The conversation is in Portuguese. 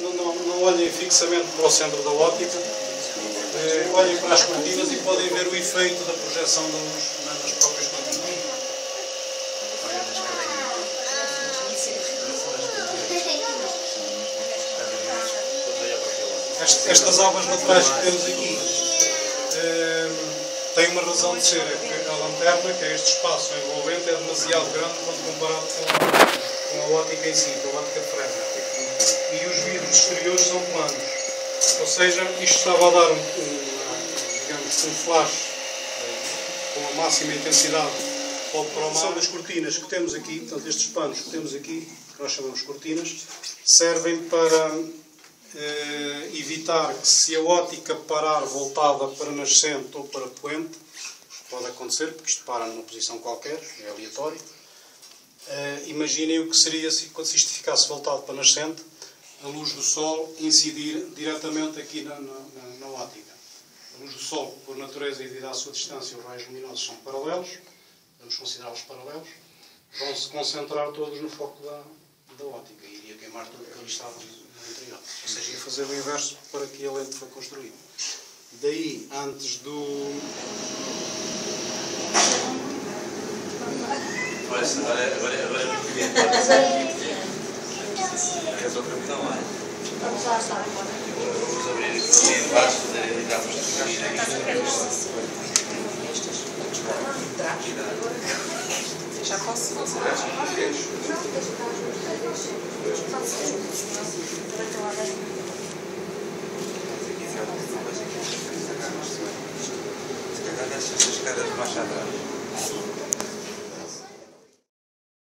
não, não, olhem fixamente para o centro da óptica, eh, olhem para as cortinas e podem ver o efeito da projeção da luz nas próprias cortinas. Estas abas laterais que temos aqui eh, têm uma razão de ser, é a lanterna, que é este espaço envolvente, é demasiado grande quando comparado com, com a ótica em si, com a ótica de frente. E os vidros exteriores são planos. Ou seja, isto estava a dar um, digamos, um flash eh, com a máxima intensidade para o mar. São das cortinas que temos aqui, portanto, estes panos que temos aqui, que nós chamamos cortinas, servem para eh, evitar que se a ótica parar voltada para nascente ou para poente, pode acontecer, porque isto para numa posição qualquer, é aleatório, eh, imaginem o que seria se, se isto ficasse voltado para nascente, a luz do Sol incidir diretamente aqui na, na, na ótica. A luz do Sol, por natureza e devido à sua distância, os raios luminosos são paralelos, vamos considerá-los paralelos, vão se concentrar todos no foco da, da ótica e iria queimar tudo o que ali estava interior. Ou seja, ia fazer o inverso para que a lente foi construída. Daí, antes do. Agora, agora, agora é muito bem. Queres outra botão lá? Vamos lá, está. Vamos abrir aqui embaixo, fazer entrar para Já posso? Não, Se calhar deixa as escadas mais atrás.